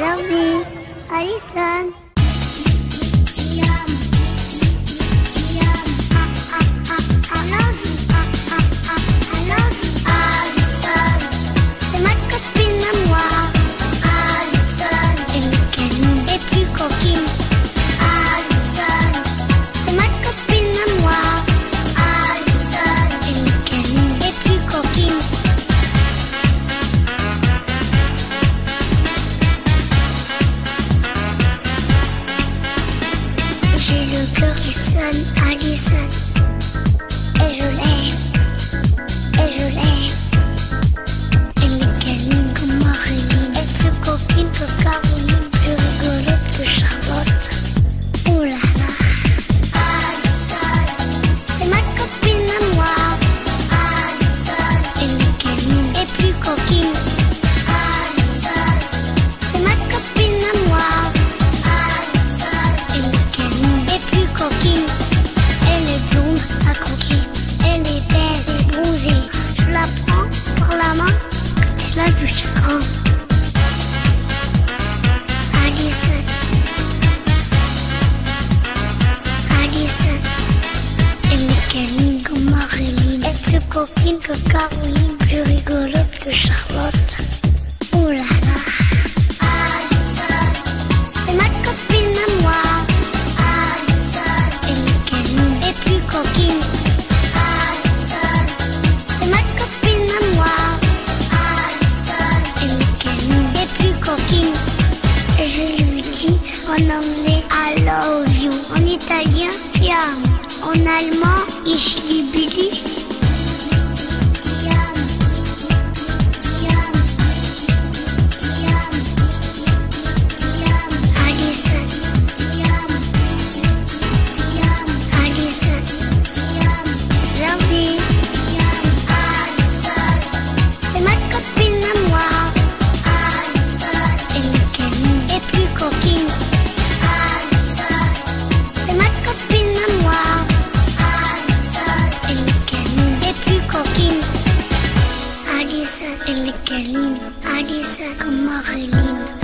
Love Ravi, Arison. 키스한 아리선 Camille comme Marilyn est plus coquine que Caroline, plus rigolote que Charlotte. Oh. C'est ma copine à moi. Et est plus coquine. C'est ma copine à moi. Et est plus coquine. Et je lui dis en anglais I love you. En italien, ti. En allemand, Ищи слюбились. الكريم علي ساكن مغلين